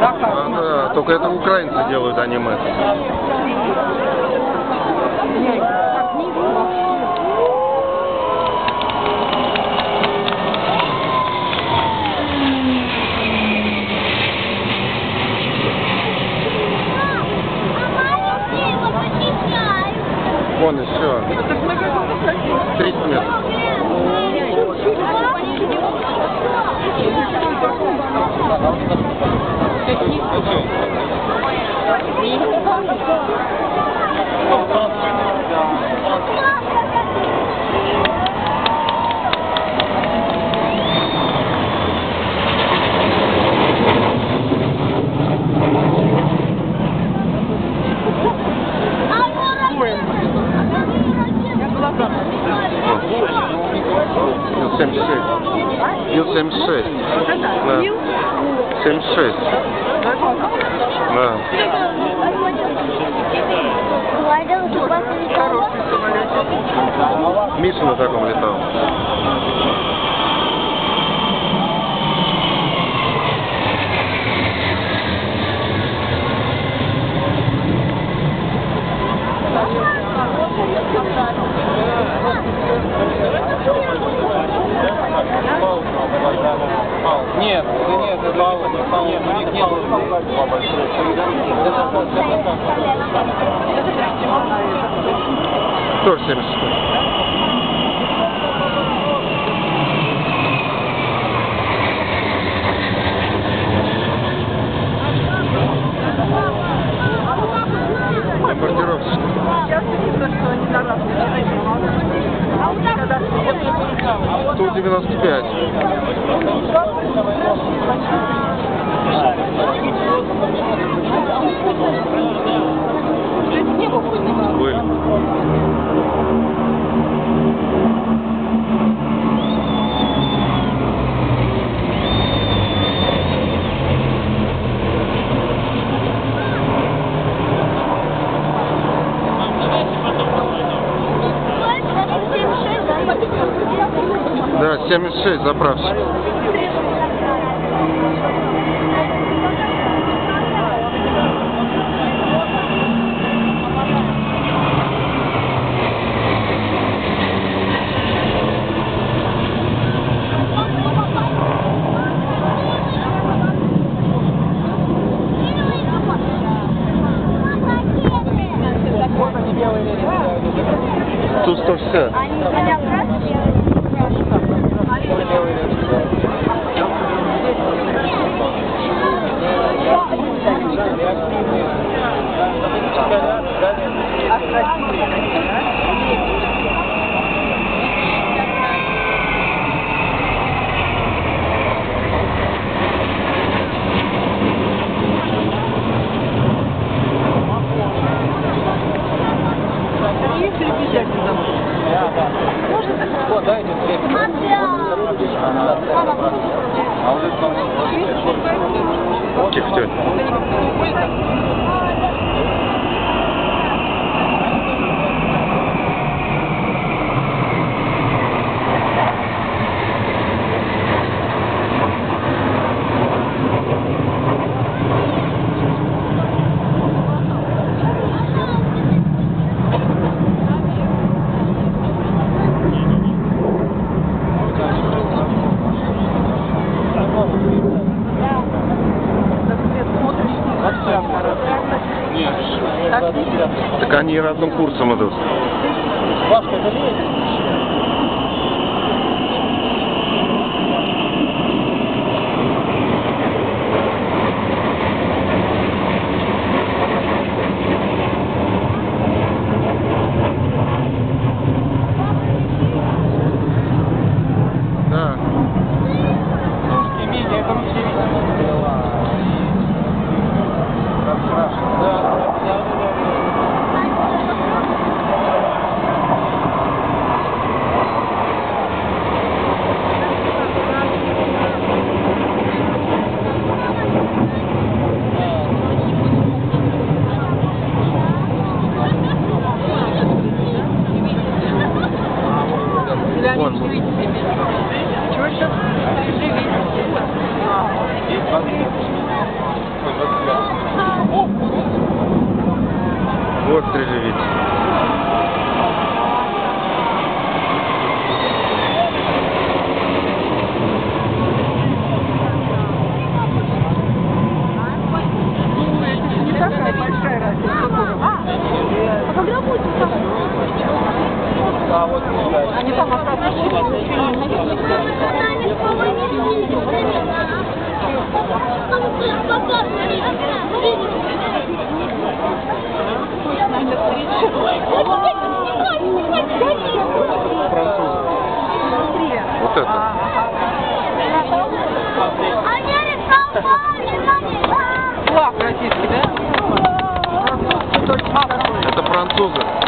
А, да, только это украинцы делают аниме. Вон еще. 300 метров. sempre chego. Ил-76. Ил-76. Да. 76. Да. Миша на таком летал. Нет, да нет, это Павел, не Павел, нет, них нет. Тоже 76. Бомбардировщик. Сейчас видно, что они на раз Ту-95. Были. Да, 76 заправщик. Nasıl? İyi sürükleyeceksiniz ama. Тихо, тихо. Они разным курсом идут. Пашка, Вон. Вот приживите. Вот это. Флаг российский, да? Это французы.